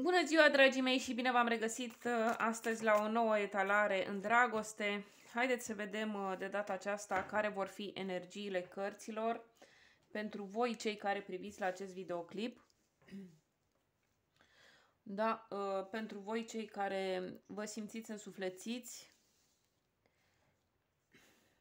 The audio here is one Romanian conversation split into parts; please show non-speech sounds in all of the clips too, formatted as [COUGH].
Bună ziua, dragii mei, și bine v-am regăsit uh, astăzi la o nouă etalare în dragoste. Haideți să vedem uh, de data aceasta care vor fi energiile cărților pentru voi, cei care priviți la acest videoclip. [CLEARS THROAT] Da, uh, pentru voi, cei care vă simțiți însuflețiți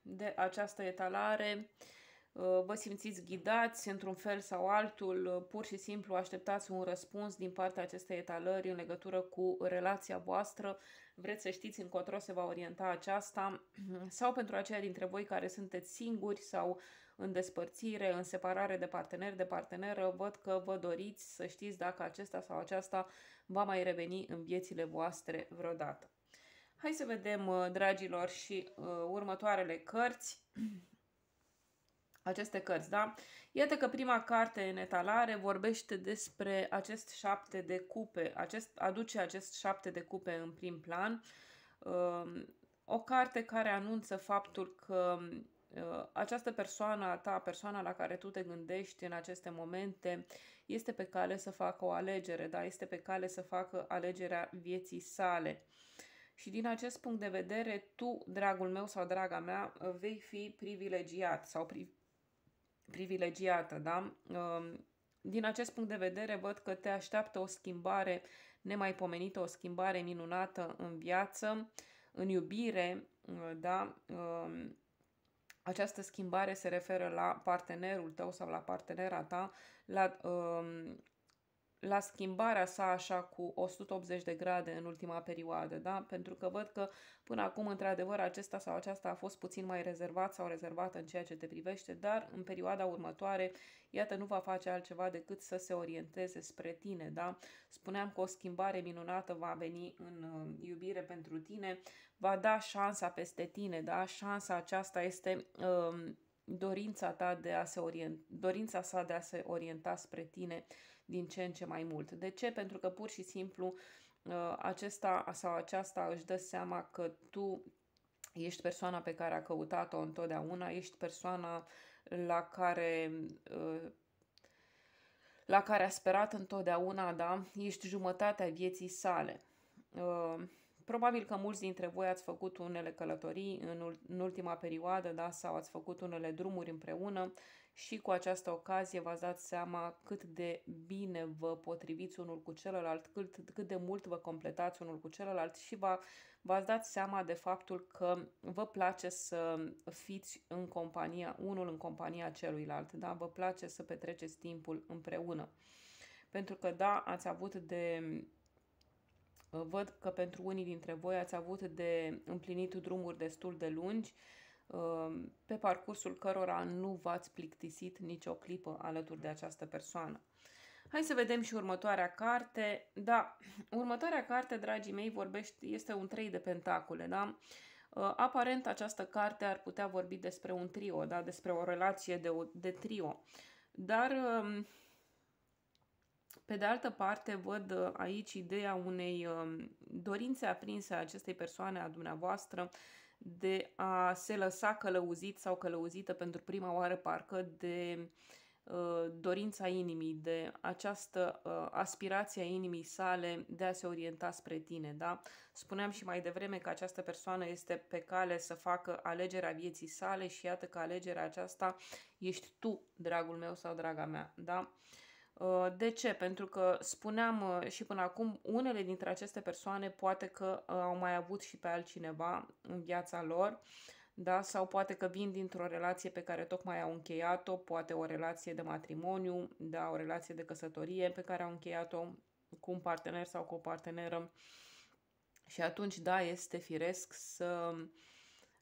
de această etalare, Uh, vă simțiți ghidați într-un fel sau altul, uh, pur și simplu așteptați un răspuns din partea acestei etalări în legătură cu relația voastră, vreți să știți încotro se va orienta aceasta, [CLEARS THROAT] sau pentru aceia dintre voi care sunteți singuri sau în despărțire, în separare de partener, de parteneră, văd că vă doriți să știți dacă acesta sau aceasta va mai reveni în viețile voastre vreodată. Hai să vedem, uh, dragilor, și uh, următoarele cărți [CLEARS THROAT] aceste cărți, da? Iată că prima carte în etalare vorbește despre acest șapte de cupe, acest, aduce acest șapte de cupe în prim plan. Um, o carte care anunță faptul că uh, această persoană a ta, persoana la care tu te gândești în aceste momente, este pe cale să facă o alegere, da? Este pe cale să facă alegerea vieții sale. Și din acest punct de vedere, tu, dragul meu sau draga mea, vei fi privilegiat sau pri privilegiată, da? Um, din acest punct de vedere, văd că te așteaptă o schimbare nemaipomenită, o schimbare minunată în viață, în iubire, uh, da? Um, această schimbare se referă la partenerul tău sau la partenera ta, la um, la schimbarea sa așa cu 180 de grade în ultima perioadă, da? Pentru că văd că până acum, într-adevăr, acesta sau aceasta a fost puțin mai rezervat sau rezervată în ceea ce te privește, dar în perioada următoare, iată, nu va face altceva decât să se orienteze spre tine, da? Spuneam că o schimbare minunată va veni în uh, iubire pentru tine, va da șansa peste tine, da? Șansa aceasta este... Uh, dorința ta de a se orient, dorința sa de a se orienta spre tine din ce în ce mai mult. De ce? Pentru că pur și simplu uh, acesta sau aceasta își dă seama că tu ești persoana pe care a căutat-o întotdeauna, ești persoana la care uh, la care a sperat întotdeauna, da? Ești jumătatea vieții sale. Uh, Probabil că mulți dintre voi ați făcut unele călătorii în, în ultima perioadă, da, sau ați făcut unele drumuri împreună și cu această ocazie v-ați dat seama cât de bine vă potriviți unul cu celălalt, cât, cât de mult vă completați unul cu celălalt și v-ați dat seama de faptul că vă place să fiți în compania, unul în compania celuilalt, da? Vă place să petreceți timpul împreună. Pentru că, da, ați avut de Văd că pentru unii dintre voi ați avut de împlinit drumuri destul de lungi, uh, pe parcursul cărora nu v-ați plictisit nicio clipă alături de această persoană. Hai să vedem și următoarea carte. Da, următoarea carte, dragii mei, vorbește, este un 3 de pentacule, da? Uh, aparent această carte ar putea vorbi despre un trio, da? despre o relație de, de trio. Dar um, pe de altă parte, văd uh, aici ideea unei um, dorințe aprinse a acestei persoane, a dumneavoastră, de a se lăsa călăuzit sau călăuzită pentru prima oară, parcă, de uh, dorința inimii, de această uh, aspirație a inimii sale de a se orienta spre tine. Da? Spuneam și mai devreme că această persoană este pe cale să facă alegerea vieții sale și iată că alegerea aceasta ești tu, dragul meu sau draga mea. Da? Uh, Uh, de ce? Pentru că spuneam uh, și până acum, unele dintre aceste persoane poate că uh, au mai avut și pe altcineva în viața lor, da? sau poate că vin dintr-o relație pe care tocmai au încheiat-o, poate o relație de matrimoniu, da? o relație de căsătorie pe care au încheiat-o cu un partener sau cu o parteneră. Și atunci, da, este firesc să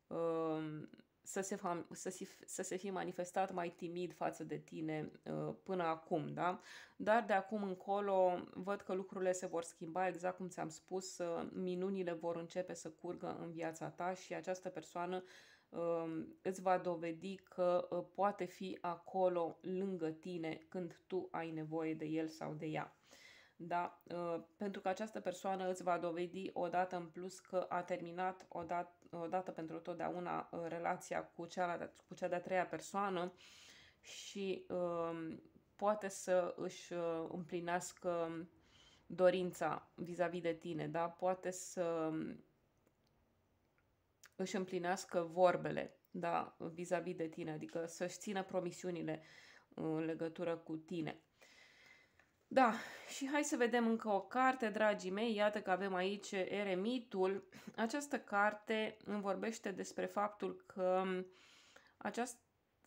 uh, să se, să, se, să se fi manifestat mai timid față de tine uh, până acum, da? Dar de acum încolo văd că lucrurile se vor schimba, exact cum ți-am spus, uh, minunile vor începe să curgă în viața ta și această persoană uh, îți va dovedi că uh, poate fi acolo lângă tine când tu ai nevoie de el sau de ea. Da? Uh, pentru că această persoană îți va dovedi odată în plus că a terminat odată, odată pentru totdeauna uh, relația cu cea, cu cea de-a treia persoană și uh, poate să își uh, împlinească dorința vis-a-vis -vis de tine, da? Poate să își împlinească vorbele, da, vis-a-vis -vis de tine, adică să-și țină promisiunile în legătură cu tine. Da, și hai să vedem încă o carte, dragii mei. Iată că avem aici Eremitul. Această carte îmi vorbește despre faptul că această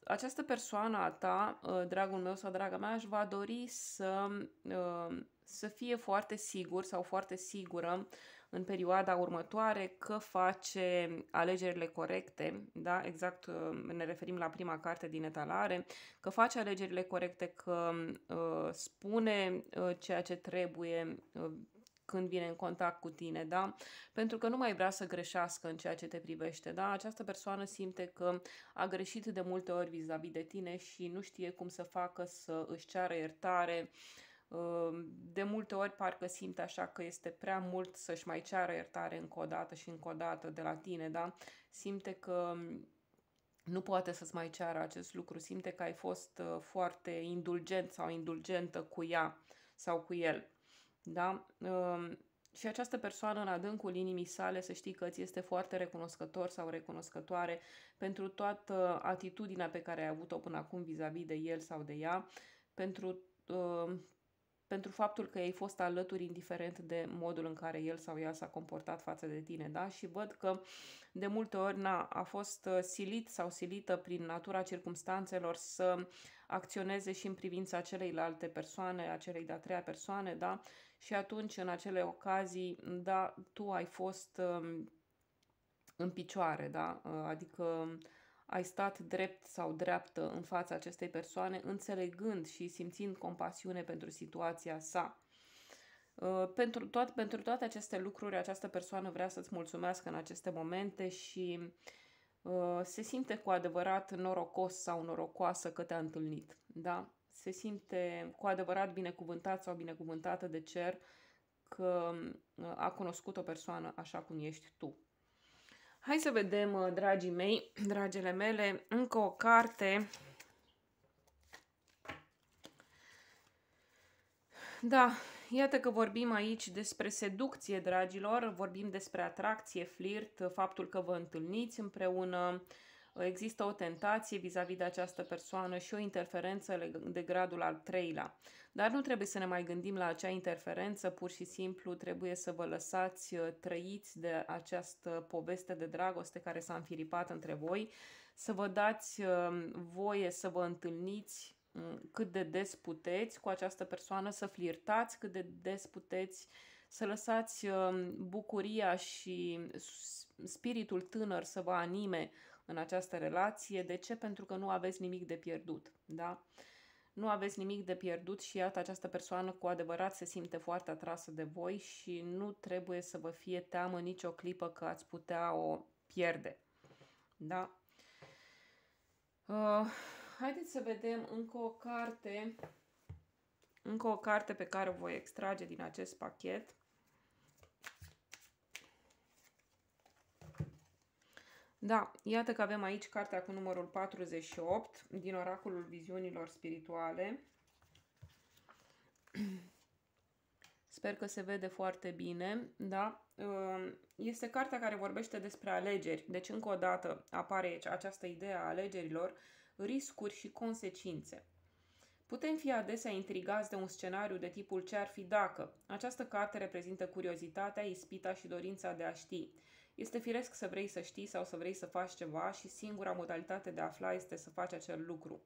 această persoană a ta, uh, dragul meu sau draga mea, își va dori să, uh, să fie foarte sigur sau foarte sigură în perioada următoare că face alegerile corecte, da? exact uh, ne referim la prima carte din etalare, că face alegerile corecte, că uh, spune uh, ceea ce trebuie uh, când vine în contact cu tine, da? Pentru că nu mai vrea să greșească în ceea ce te privește, da? Această persoană simte că a greșit de multe ori vis-a-vis -vis de tine și nu știe cum să facă să își ceară iertare, Ehm, de multe ori parcă simte așa că este prea mult să-și mai ceară iertare încă o dată și încă o dată de la tine, da? Simte că nu poate să-ți mai ceară acest lucru, simte că ai fost uh, foarte indulgent sau indulgentă cu ea sau cu el, da? Ehm, și această persoană în adâncul inimii sale să știi că îți este foarte recunoscător sau recunoscătoare pentru toată atitudinea pe care ai avut-o până acum vis-a-vis -vis de el sau de ea, pentru uh, pentru faptul că ai fost alături indiferent de modul în care el sau ea s-a comportat față de tine, da? Și văd că de multe ori na, a fost uh, silit sau silită prin natura circumstanțelor să acționeze și în privința celeilalte persoane, a celei de-a treia persoane, da? Și atunci, în acele ocazii, da, tu ai fost um, în picioare, da? Uh, adică ai stat drept sau dreaptă în fața acestei persoane, înțelegând și simțind compasiune pentru situația sa. Uh, pentru, toat, pentru toate aceste lucruri, această persoană vrea să-ți mulțumească în aceste momente și uh, se simte cu adevărat norocos sau norocoasă că te-a întâlnit. Da? Se simte cu adevărat binecuvântat sau binecuvântată de cer că uh, a cunoscut o persoană așa cum ești tu. Hai să vedem, uh, dragii mei, [CLEARS THROAT] dragele mele, încă o carte. Da, iată că vorbim aici despre seducție, dragilor, vorbim despre atracție, flirt, faptul că vă întâlniți împreună, există o tentație vis-a-vis -vis de această persoană și o interferență de gradul al treilea. Dar nu trebuie să ne mai gândim la acea interferență, pur și simplu trebuie să vă lăsați uh, trăiți de această poveste de dragoste care s-a înfiripat între voi, să vă dați uh, voie să vă întâlniți mm, cât de des puteți cu această persoană, să flirtați cât de des puteți, să lăsați uh, bucuria și spiritul tânăr să vă anime în această relație. De ce? Pentru că nu aveți nimic de pierdut. Da? Nu aveți nimic de pierdut și iată această persoană cu adevărat se simte foarte atrasă de voi și nu trebuie să vă fie teamă nicio clipă că ați putea o pierde. Da? Uh, haideți să vedem încă o carte încă o carte pe care o voi extrage din acest pachet. Da, iată că avem aici cartea cu numărul 48 din Oracolul Viziunilor Spirituale. [CLEARS THROAT] Sper că se vede foarte bine, da? Ă, este cartea care vorbește despre alegeri. Deci, încă o dată, apare aici această idee a alegerilor, riscuri și consecințe. Putem fi adesea intrigați de un scenariu de tipul ce ar fi dacă. Această carte reprezintă curiozitatea, ispita și dorința de a ști. Este firesc să vrei să știi sau să vrei să faci ceva și singura modalitate de a afla este să faci acel lucru.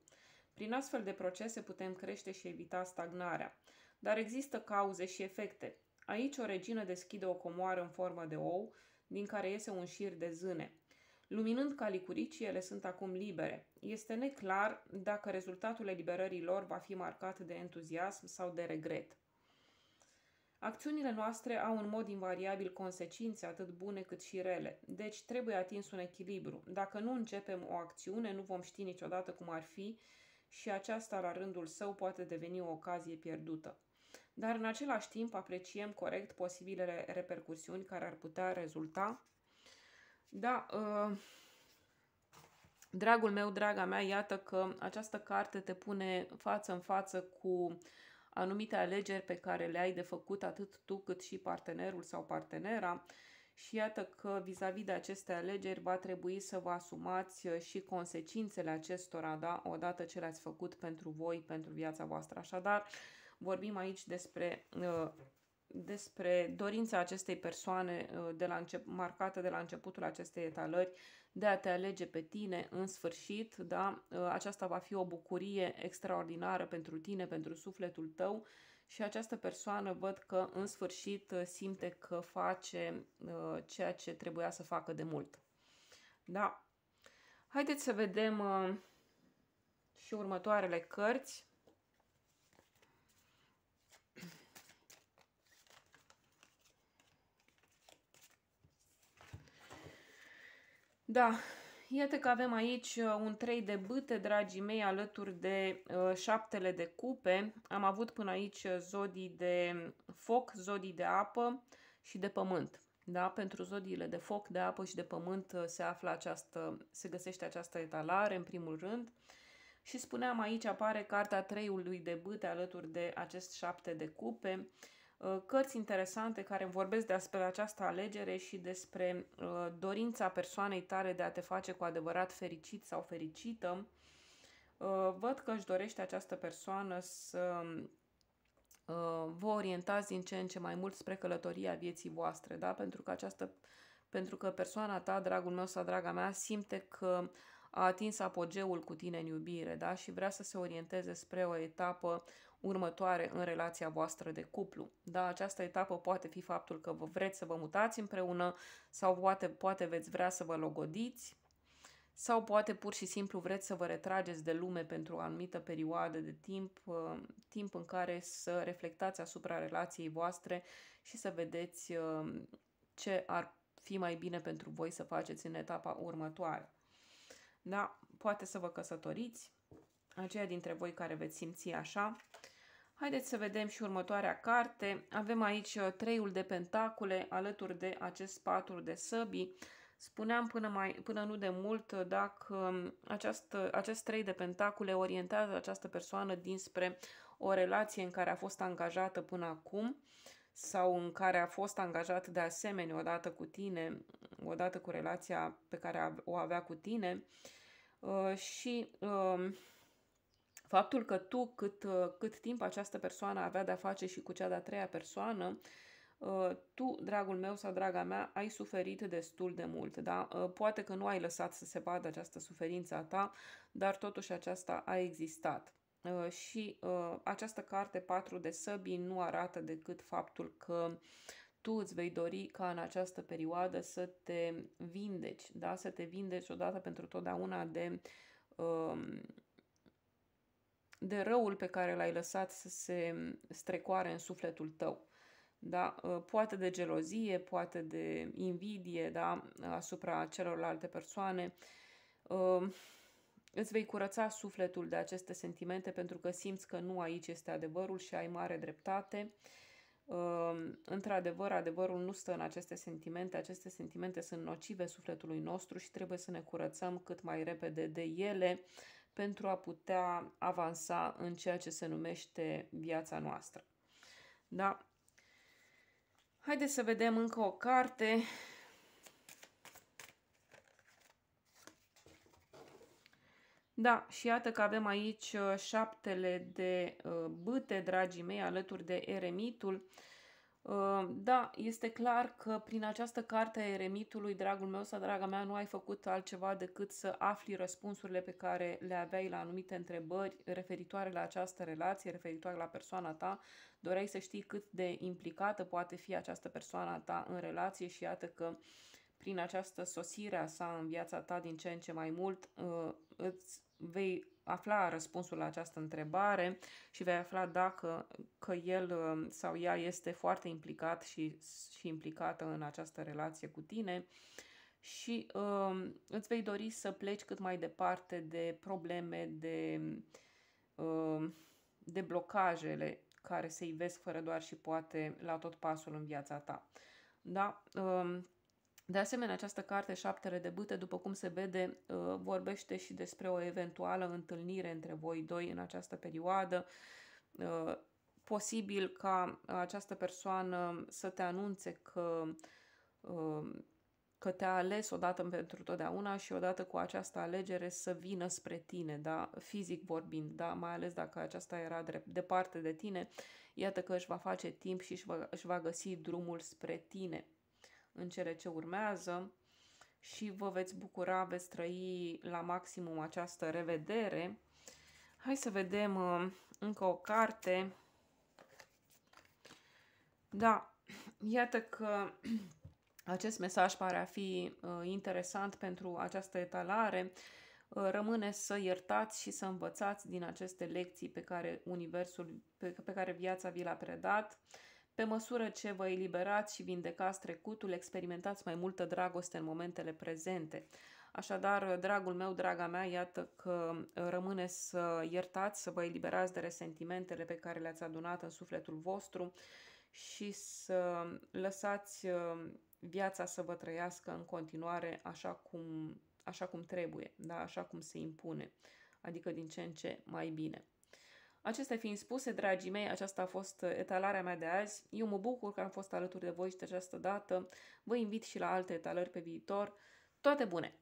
Prin astfel de procese putem crește și evita stagnarea. Dar există cauze și efecte. Aici o regină deschide o comoară în formă de ou, din care iese un șir de zâne. Luminând ca licuricii, ele sunt acum libere. Este neclar dacă rezultatul eliberării lor va fi marcat de entuziasm sau de regret. Acțiunile noastre au în mod invariabil consecințe atât bune cât și rele, deci trebuie atins un echilibru. Dacă nu începem o acțiune, nu vom ști niciodată cum ar fi și aceasta la rândul său poate deveni o ocazie pierdută. Dar în același timp apreciem corect posibilele repercursiuni care ar putea rezulta. Da, uh, dragul meu, draga mea, iată că această carte te pune față în față cu anumite alegeri pe care le ai de făcut atât tu cât și partenerul sau partenera și iată că vis-a-vis -vis de aceste alegeri va trebui să vă asumați uh, și consecințele acestora, da, odată ce le-ați făcut pentru voi, pentru viața voastră. Așadar, vorbim aici despre uh, despre dorința acestei persoane uh, de la încep, marcată de la începutul acestei etalări de a te alege pe tine în sfârșit, da? Uh, aceasta va fi o bucurie extraordinară pentru tine, pentru sufletul tău și această persoană văd că în sfârșit uh, simte că face ceea ce trebuia să facă de mult. Da? Haideți să vedem și următoarele cărți. Da, iată că avem aici uh, un 3 de bâte, dragii mei, alături de uh, șaptele de cupe. Am avut până aici uh, zodii de foc, zodii de apă și de pământ. Da? Pentru zodiile de foc, de apă și de pământ uh, se află această, se găsește această etalare în primul rând. Și spuneam aici apare cartea treiului de bâte alături de acest șapte de cupe. Uh, cărți interesante care vorbesc despre această alegere și despre uh, dorința persoanei tale de a te face cu adevărat fericit sau fericită. Uh, văd că își dorește această persoană să vă orientați din ce în ce mai mult spre călătoria vieții voastre, da? pentru, că această, pentru că persoana ta, dragul meu sau draga mea, simte că a atins apogeul cu tine în iubire da? și vrea să se orienteze spre o etapă următoare în relația voastră de cuplu. Da, această etapă poate fi faptul că vă vreți să vă mutați împreună sau poate, poate veți vrea să vă logodiți sau poate pur și simplu vreți să vă retrageți de lume pentru o anumită perioadă de timp, uh, timp în care să reflectați asupra relației voastre și să vedeți uh, ce ar fi mai bine pentru voi să faceți în etapa următoare. Da, poate să vă căsătoriți, aceia dintre voi care veți simți așa. Haideți să vedem și următoarea carte. Avem aici uh, treiul de pentacule alături de acest patru de săbii. Spuneam până, mai, până nu de mult uh, dacă um, această, acest trei de pentacule orientează această persoană dinspre o relație în care a fost angajată până acum sau în care a fost angajat de asemenea odată cu tine, odată cu relația pe care o avea cu tine uh, și uh, Faptul că tu, cât, uh, cât timp această persoană avea de-a face și cu cea de-a treia persoană, uh, tu, dragul meu sau draga mea, ai suferit destul de mult, da? Uh, poate că nu ai lăsat să se vadă această suferință a ta, dar totuși aceasta a existat. Și această carte 4 de săbii nu arată decât faptul că tu îți vei dori ca în această perioadă să te vindeci, da? Să te vindeci odată pentru totdeauna de uh, de răul pe care l-ai lăsat să se strecoare în sufletul tău. Da? Uh, poate de gelozie, poate de invidie da? asupra celorlalte persoane. Uh, îți vei curăța sufletul de aceste sentimente pentru că simți că nu aici este adevărul și ai mare dreptate. Uh, într-adevăr, adevărul nu stă în aceste sentimente, aceste sentimente sunt nocive sufletului nostru și trebuie să ne curățăm cât mai repede de ele pentru a putea avansa în ceea ce se numește viața noastră. Da? Haideți să vedem încă o carte. Da, și iată că avem aici uh, șaptele de uh, bâte, dragii mei, alături de eremitul. Uh, da, este clar că prin această carte a eremitului, dragul meu sau draga mea, nu ai făcut altceva decât să afli răspunsurile pe care le aveai la anumite întrebări referitoare la această relație, referitoare la persoana ta. Doreai să știi cât de implicată poate fi această persoană ta în relație și iată că prin această sosire a sa în viața ta din ce în ce mai mult uh, îți vei afla răspunsul la această întrebare și vei afla dacă că el uh, sau ea este foarte implicat și, și implicată în această relație cu tine și uh, îți vei dori să pleci cât mai departe de probleme, de, uh, de blocajele care se ivesc fără doar și poate la tot pasul în viața ta. Da? Uh, de asemenea, această carte, Șaptele de bâte, după cum se vede, uh, vorbește și despre o eventuală întâlnire între voi doi în această perioadă. Uh, posibil ca această persoană să te anunțe că, uh, că te-a ales odată pentru totdeauna și odată cu această alegere să vină spre tine, da? fizic vorbind, da? mai ales dacă aceasta era departe de tine, iată că își va face timp și își va, își va găsi drumul spre tine în cele ce urmează și vă veți bucura, veți trăi la maximum această revedere. Hai să vedem uh, încă o carte. Da, iată că [CLEARS THROAT] acest mesaj pare a fi uh, interesant pentru această etalare. Uh, rămâne să iertați și să învățați din aceste lecții pe care universul, pe, pe care viața vi l-a predat. Pe măsură ce vă eliberați și vindecați trecutul, experimentați mai multă dragoste în momentele prezente. Așadar, dragul meu, draga mea, iată că rămâne să iertați, să vă eliberați de resentimentele pe care le-ați adunat în sufletul vostru și să lăsați uh, viața să vă trăiască în continuare așa cum, așa cum trebuie, da? așa cum se impune, adică din ce în ce mai bine. Acestea fiind spuse, dragii mei, aceasta a fost etalarea mea de azi. Eu mă bucur că am fost alături de voi și de această dată. Vă invit și la alte etalări pe viitor. Toate bune!